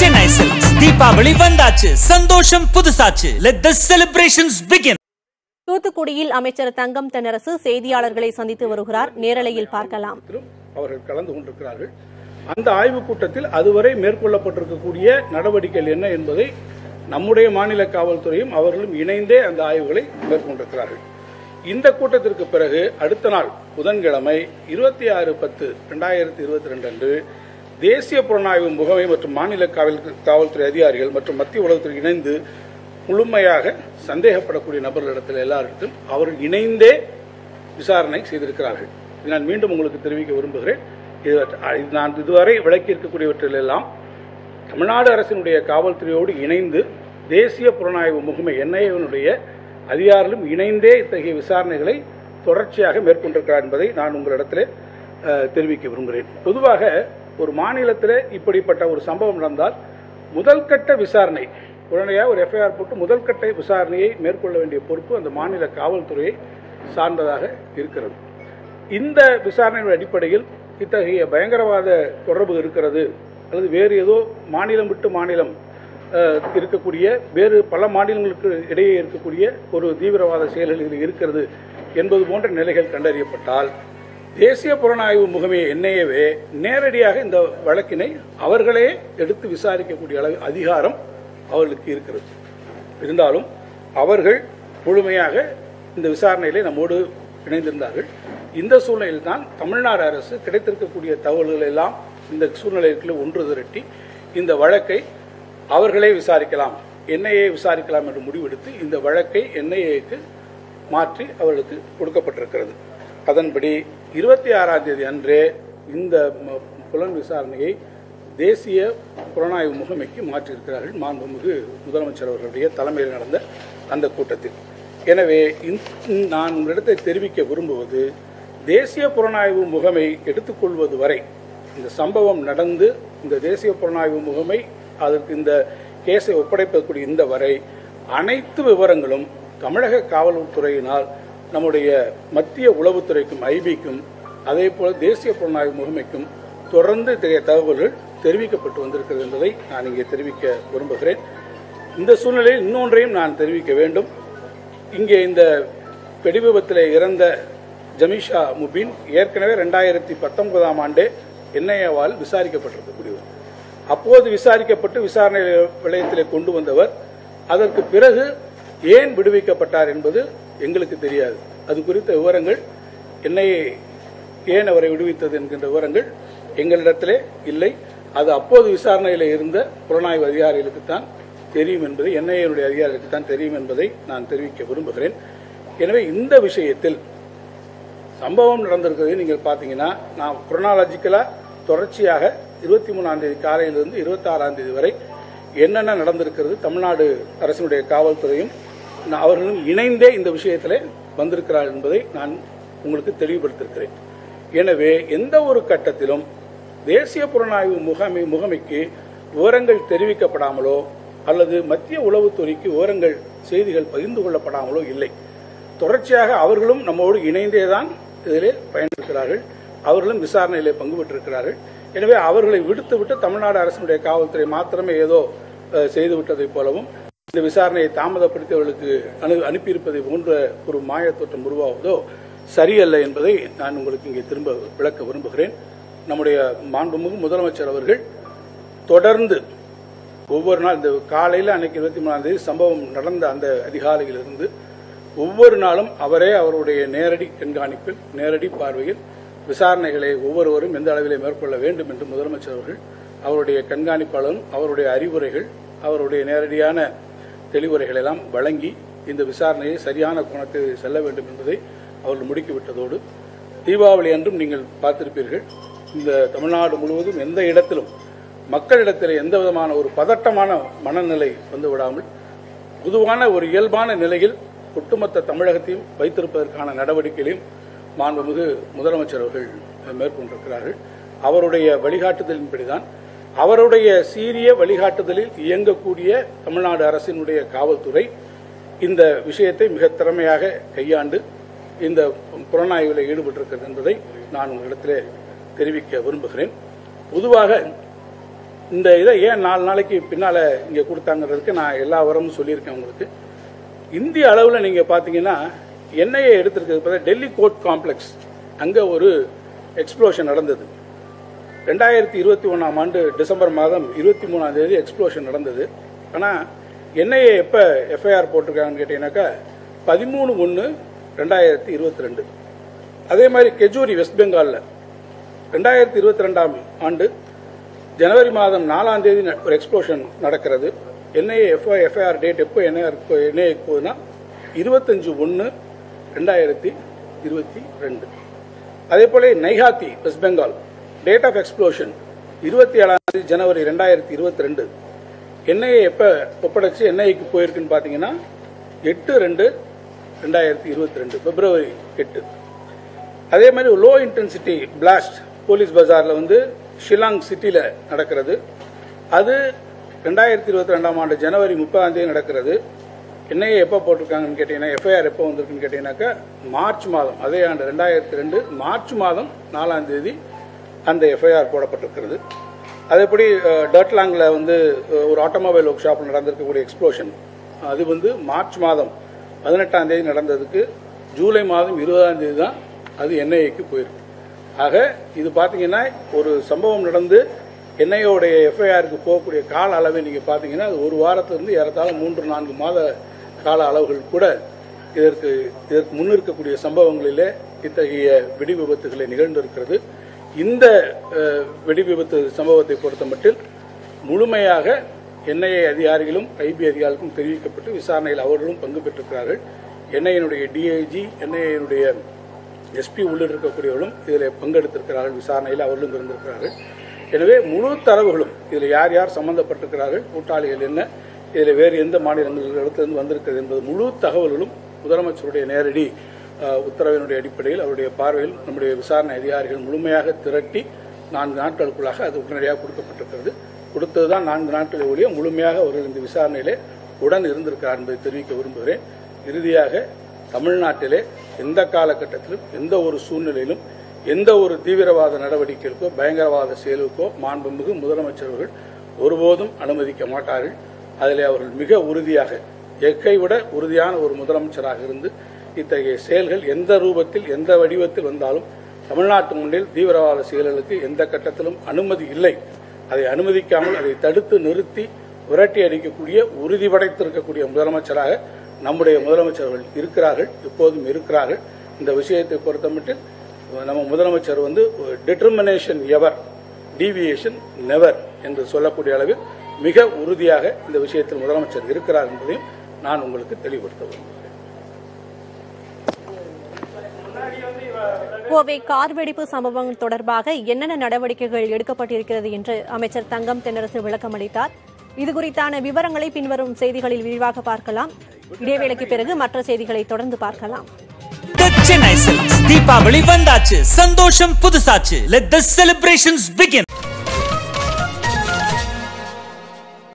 Chennai Silks. Deepavali வந்தாச்சு சந்தோஷம் புதுசாச்சு let the celebrations begin. தூத்துக்குடியில் அமைச்சர் தங்கம் தென்னரசு செய்தியாளர்களை சந்தித்து வருகிறார். நேரலையில் பார்க்கலாம். அவர்கள் கலந்து கொண்டிருக்கிறார்கள். அந்த ஆய்வுக் கூட்டத்தில் அதுவரை மேற்கொள்ளப்பட்டிருக்கக்கூடிய நடவடிக்கைகள் என்ன என்பதை நம்முடைய மாநில காவல்துறையும் அவர்களும் இணைந்தே அந்த ஆய்வுகளை மேற்கொண்டிருக்கிறார்கள். இந்த கூட்டத்திற்கு பிறகு அடுத்த நாள் புதன்கிழமை இருபத்தி ஆறு பத்து ரெண்டாயிரத்தி இருபத்தி ரெண்டு அன்று தேசிய புலனாய்வு முகமை மற்றும் மாநில காவல் காவல்துறை அதிகாரிகள் மற்றும் மத்திய உலகத்துறை இணைந்து முழுமையாக சந்தேகப்படக்கூடிய நபர்களிடத்தில் எல்லாரிடத்தில் அவர்கள் இணைந்தே விசாரணை செய்திருக்கிறார்கள். இது நான் மீண்டும் உங்களுக்கு தெரிவிக்க விரும்புகிறேன். இது நான் இதுவரை விளக்கி இருக்கக்கூடியவற்றிலெல்லாம் தமிழ்நாடு அரசினுடைய காவல்துறையோடு இணைந்து தேசிய புலனாய்வு முகமை என்ஐஏனுடைய அதிகாரிகளும் இணைந்தே இத்தகைய விசாரணைகளை தொடர்ச்சியாக மேற்கொண்டிருக்கிறார் என்பதை நான் உங்களிடத்தில் தெரிவிக்க விரும்புகிறேன். பொதுவாக ஒரு மாநிலத்தில் இப்படிப்பட்ட ஒரு சம்பவம் நடந்தால் முதல் கட்ட விசாரணை உடனடியாக ஒரு எஃப்ஐஆர் போட்டு முதல் கட்ட விசாரணையை மேற்கொள்ள வேண்டிய பொறுப்பு அந்த மாநில காவல்துறையை சார்ந்ததாக இருக்கிறது. இந்த விசாரணையின் அடிப்படையில் இத்தகைய பயங்கரவாத தொடர்பு இருக்கிறது அல்லது வேறு ஏதோ மாநிலம் விட்டு மாநிலம் இருக்கக்கூடிய வேறு பல மாநிலங்களுக்கு இடையே இருக்கக்கூடிய ஒரு தீவிரவாத செயல்கள் இது இருக்கிறது என்பது போன்ற நிலைகள் கண்டறியப்பட்டால் தேசிய புலனாய்வு முகமை என்ஐஏவே நேரடியாக இந்த வழக்கினை அவர்களே எடுத்து விசாரிக்கக்கூடிய அளவு அதிகாரம் அவர்களுக்கு இருக்கிறது. இருந்தாலும் அவர்கள் முழுமையாக இந்த விசாரணையிலே நம்மோடு இணைந்திருந்தார்கள். இந்த சூழ்நிலையில் தான் தமிழ்நாடு அரசு கிடைத்திருக்கக்கூடிய தகவல்கள் எல்லாம் இந்த சூழ்நிலைக்குள்ள ஒன்று திரட்டி இந்த வழக்கை அவர்களே விசாரிக்கலாம் என்ஐஏ விசாரிக்கலாம் என்று முடிவெடுத்து இந்த வழக்கை என்ஐஏக்கு மாற்றி அவர்களுக்கு கொடுக்கப்பட்டிருக்கிறது. அதன்படி இருபத்தி ஆறாம் தேதி அன்றே இந்த புலன் விசாரணையை தேசிய புலனாய்வு முகமைக்கு மாற்றியிருக்கிறார்கள். மாண்புமிகு முதலமைச்சர் அவர்களுடைய தலைமையில் நடந்த அந்த கூட்டத்தில். எனவே நான் உங்களிடத்தை தெரிவிக்க விரும்புவது தேசிய புலனாய்வு முகமை எடுத்துக்கொள்வது வரை இந்த சம்பவம் நடந்து இந்த தேசிய புலனாய்வு முகமை அதற்கு இந்த கேஸை ஒப்படைப்பதற்குரிய இந்த வரை அனைத்து விவரங்களும் தமிழக காவல்துறையினால் நம்முடைய மத்திய உளவுத்துறைக்கும் ஐபிக்கும் அதே போல தேசிய புலனாய்வு முகமைக்கும் தொடர்ந்து இத்தகைய தகவல்கள் தெரிவிக்கப்பட்டு வந்திருக்கிறது என்பதை நான் இங்கே தெரிவிக்க விரும்புகிறேன். இந்த சூழ்நிலையில் இன்னொன்றையும் நான் தெரிவிக்க வேண்டும். இங்கே இந்த வெடிவிபத்தில் இறந்த ஜமீஷா முபின் ஏற்கனவே ரெண்டாயிரத்தி பத்தொன்பதாம் ஆண்டே என்ஐஏவால் விசாரிக்கப்பட்டிருக்கக்கூடியவர் அப்போது விசாரிக்கப்பட்டு விசாரணை நிலையத்தில் கொண்டு வந்தவர். அதற்கு பிறகு ஏன் விடுவிக்கப்பட்டார் என்பது எங்களுக்கு தெரியாது. அது குறித்த விவரங்கள் என்னை ஏன் அவரை விடுவித்தது என்கின்ற விவரங்கள் எங்களிடத்திலே இல்லை. அது அப்போது விசாரணையில் இருந்த புலனாய்வு அதிகாரிகளுக்கு தான் தெரியும் என்பதை என்ஐஏனுடைய அதிகாரிகளுக்கு தான் தெரியும் என்பதை நான் தெரிவிக்க விரும்புகிறேன். எனவே இந்த விஷயத்தில் சம்பவம் நடந்திருக்கிறது. நீங்கள் பார்த்தீங்கன்னா நான் குரோனாலஜிக்கலாக தொடர்ச்சியாக இருபத்தி மூணாம் தேதி காலையிலிருந்து இருபத்தாறாம் தேதி வரை என்னென்ன நடந்திருக்கிறது தமிழ்நாடு அரசினுடைய காவல்துறையும் அவர்களும் இணைந்தே இந்த விஷயத்தில் வந்திருக்கிறார் என்பதை நான் உங்களுக்கு தெளிவுபடுத்திருக்கிறேன் எனவே எந்த ஒரு கட்டத்திலும் தேசிய புலனாய்வு முகமை முகமைக்கு விவரங்கள் தெரிவிக்கப்படாமலோ அல்லது மத்திய உளவுத்துறைக்கு விவரங்கள் செய்திகள் பகிர்ந்து கொள்ளப்படாமலோ இல்லை. தொடர்ச்சியாக அவர்களும் நம்மோடு இணைந்தே தான் இதிலே பயணிக்கிறார்கள் அவர்களும் விசாரணையிலே பங்கு பெற்றிருக்கிறார்கள். எனவே அவர்களை விடுத்துவிட்டு தமிழ்நாடு அரசினுடைய காவல்துறை மாத்திரமே ஏதோ செய்துவிட்டதைப் போலவும் இந்த விசாரணையை தாமதப்படுத்தி அவர்களுக்கு அனு அனுப்பியிருப்பதை போன்ற ஒரு மாயத் தோற்றம் உருவாவதோ சரியல்ல என்பதை நான் உங்களுக்கு இங்கே திரும்ப விளக்க விரும்புகிறேன். நம்முடைய மாண்புமிகு முதலமைச்சர் அவர்கள் தொடர்ந்து ஒவ்வொரு நாள் இந்த காலையில் அன்னைக்கு இருபத்தி மூணாம் தேதி சம்பவம் நடந்த அந்த அதிகாலையிலிருந்து ஒவ்வொரு நாளும் அவரே அவருடைய நேரடி கண்காணிப்பில் நேரடி பார்வையில் விசாரணைகளை ஒவ்வொருவரும் எந்த அளவிலே மேற்கொள்ள வேண்டும் என்று முதலமைச்சர் அவர்கள் அவருடைய கண்காணிப்பாளரும் அவருடைய அறிவுரைகள் அவருடைய நேரடியான தெளிவுரைகள் எல்லாம் வழங்கி இந்த விசாரணையை சரியான கோணத்தில் செல்ல வேண்டும் என்பதை அவர்கள் முடுக்கிவிட்டதோடு தீபாவளி அன்றும் நீங்கள் பார்த்திருப்பீர்கள். இந்த தமிழ்நாடு முழுவதும் எந்த இடத்திலும் மக்களிடத்தில் எந்த விதமான ஒரு பதட்டமான மனநிலை வந்து விடாமல் பொதுவான ஒரு இயல்பான நிலையில் ஒட்டுமொத்த தமிழகத்தையும் வைத்திருப்பதற்கான நடவடிக்கைகளையும் மாண்புமிகு முதலமைச்சர் அவர்கள் மேற்கொண்டிருக்கிறார்கள். அவருடைய வழிகாட்டுதலின்படிதான் அவருடைய சீரிய வழிகாட்டுதலில் இயங்கக்கூடிய தமிழ்நாடு அரசினுடைய காவல்துறை இந்த விஷயத்தை மிக திறமையாக கையாண்டு இந்த புலனாய்வில் ஈடுபட்டிருக்கிறது என்பதை நான் உங்களிடத்தில் தெரிவிக்க விரும்புகிறேன். பொதுவாக இந்த இதை ஏன் நாலு நாளைக்கு பின்னால் இங்கே கொடுத்தாங்கிறதுக்கு நான் எல்லா வரமும் சொல்லியிருக்கேன் உங்களுக்கு. இந்திய அளவில் நீங்கள் பார்த்தீங்கன்னா என்ஐஏ எடுத்திருக்கிறது பார்த்தா டெல்லி கோர்ட் காம்ப்ளெக்ஸ். அங்கே ஒரு எக்ஸ்ப்ளோஷன் நடந்தது. ரெண்டாயிரத்தி இருபத்தி ஒன்றாம் ஆண்டு டிசம்பர் மாதம் இருபத்தி மூணாம் தேதி எக்ஸ்ப்ளோஷன் நடந்தது. ஆனால் என்ஐஏ எப்போ எஃப்ஐஆர் போட்டிருக்காங்கன்னு கேட்டீங்கன்னாக்கா பதிமூணு ஒன்று ரெண்டாயிரத்தி இருபத்தி ரெண்டு. அதே மாதிரி கெஜூரி வெஸ்ட் பெங்காலில் ரெண்டாயிரத்தி இருபத்தி ரெண்டாம் ஆண்டு ஜனவரி மாதம் நாலாம் தேதி ஒரு எக்ஸ்ப்ளோஷன் நடக்கிறது. NIA F I FIR date எப்போ என்ஐஆர் என்ஐஏ போகுதுன்னா இருபத்தஞ்சு ஒன்று ரெண்டாயிரத்தி இருபத்தி ரெண்டு. அதே போல Naihati West Bengal date of explosion இருபத்தி ஏழாம் தேதி ஜனவரி ரெண்டாயிரத்தி இருபத்தி ரெண்டு. என்ஐஏ எப்போ ஒப்படைச்சு என்ஐஏக்கு போயிருக்குன்னு பார்த்தீங்கன்னா எட்டு ரெண்டு ரெண்டாயிரத்தி இருபத்தி ரெண்டு பிப்ரவரி எட்டு. அதே மாதிரி லோ இன்டென்சிட்டி பிளாஸ்ட் போலீஸ் பஜாரில் வந்து ஷிலாங் சிட்டியில் நடக்கிறது. அது ரெண்டாயிரத்தி இருபத்தி ரெண்டாம் ஆண்டு ஜனவரி முப்பதாம் தேதி நடக்கிறது. என்ஐஏ எப்போ போட்டிருக்காங்கன்னு கேட்டீங்கன்னா எஃப்ஐஆர் எப்போ வந்திருக்குன்னு கேட்டீங்கன்னாக்கா மார்ச் மாதம் அதே ஆண்டு ரெண்டாயிரத்தி ரெண்டு மார்ச் மாதம் நாலாம் தேதி அந்த எஃப்ஐஆர் போடப்பட்டிருக்கிறது. அதேபடி டர்ட்லாங்கில் வந்து ஒரு ஆட்டோமொபைல் ஒர்க் ஷாப்பில் நடந்திருக்கக்கூடிய எக்ஸ்ப்ளோஷன் அது வந்து மார்ச் மாதம் பதினெட்டாம் தேதி நடந்ததுக்கு ஜூலை மாதம் இருபதாம் தேதி தான் அது என்ஐஏக்கு போயிருக்கு. ஆக இது பார்த்தீங்கன்னா ஒரு சம்பவம் நடந்து என்ஐயோடைய எஃப்ஐஆருக்கு போகக்கூடிய கால அளவை நீங்கள் பார்த்தீங்கன்னா அது ஒரு வாரத்திலிருந்து ஏறத்தாழ மூன்று நான்கு மாத கால அளவுகள் கூட இதற்கு இதற்கு முன்னிருக்கக்கூடிய சம்பவங்களிலே இத்தகைய வெடி விபத்துகளை நிகழ்ந்திருக்கிறது. இந்த வெடி விபத்து சம்பவத்தை பொறுத்த மட்டில் முழுமையாக என்ஐஏ அதிகாரிகளும் ஐபி அதிகாரிகளுக்கும் தெரிவிக்கப்பட்டு விசாரணையில் அவர்களும் பங்கு பெற்றிருக்கிறார்கள். என்ஐஏனுடைய டிஐஜி என்ஐஏனுடைய எஸ்பி உள்ளிட்டு இருக்கக்கூடியவர்களும் இதில் பங்கெடுத்திருக்கிறார்கள் விசாரணையில் அவர்களும் இருந்திருக்கிறார்கள். எனவே முழு தரவுகளும் இதில் யார் யார் சம்பந்தப்பட்டிருக்கிறார்கள் கூட்டாளிகள் என்ன இதில் வேறு எந்த மாநிலங்களிடத்திலிருந்து வந்திருக்கிறது என்பது முழு தகவல்களும் முதலமைச்சருடைய நேரடி உத்தரவினுடைய அடிப்படையில் அவருடைய பார்வையில் நம்முடைய விசாரணை அதிகாரிகள் முழுமையாக திரட்டி நான்கு நாட்களுக்குள்ளாக அது உடனடியாக கொடுக்கப்பட்டிருக்கிறது. கொடுத்ததுதான் நான்கு நாட்களை ஒழிய முழுமையாக அவர்கள் இந்த விசாரணையிலே உடன் இருந்திருக்கிறார் என்பதை தெரிவிக்க விரும்புகிறேன். இறுதியாக தமிழ்நாட்டிலே எந்த காலகட்டத்திலும் எந்த ஒரு சூழ்நிலையிலும் எந்த ஒரு தீவிரவாத நடவடிக்கைகளுக்கோ பயங்கரவாத செயலுக்கோ மாண்புமிகு முதலமைச்சர்கள் ஒருபோதும் அனுமதிக்க மாட்டார்கள். அதிலே அவர்கள் மிக உறுதியாக எக்கை விட உறுதியான ஒரு முதலமைச்சராக இருந்து இத்தகைய செயல்கள் எந்த ரூபத்தில் எந்த வடிவத்தில் வந்தாலும் தமிழ்நாட்டு முன்னில் தீவிரவாத செயல்களுக்கு எந்த கட்டத்திலும் அனுமதி இல்லை. அதை அனுமதிக்காமல் அதை தடுத்து நிறுத்தி விரட்டி அடிக்கக்கூடிய உறுதி படைத்திருக்கக்கூடிய முதலமைச்சராக நம்முடைய முதலமைச்சர்கள் இருக்கிறார்கள் எப்போதும் இருக்கிறார்கள். இந்த விஷயத்தை பொறுத்தமட்டில் நம்ம முதலமைச்சர் வந்து டிட்டர்மினேஷன் எவர் டிவியேஷன் நெவர் என்று சொல்லக்கூடிய அளவில் மிக உறுதியாக இந்த விஷயத்தில் முதலமைச்சர் இருக்கிறார் என்பதையும் நான் உங்களுக்கு தெளிவுபடுத்த வேண்டும் கோவை கார் வெடிப்பு சம்பவம் தொடர்பாக என்னென்ன நடவடிக்கைகள் எடுக்கப்பட்டிருக்கிறது என்று அமைச்சர் தங்கம் தென்னரசு விளக்கம் அளித்தார். இது குறித்தான விவரங்களை பின்வரும் செய்திகளில் விரிவாக பார்க்கலாம். இடைவேளைக்கு பிறகு மற்ற செய்திகளை தொடர்ந்து பார்க்கலாம். தீபாவளி வந்தாச்சு சந்தோஷம் புதுசாச்சு let the celebrations begin.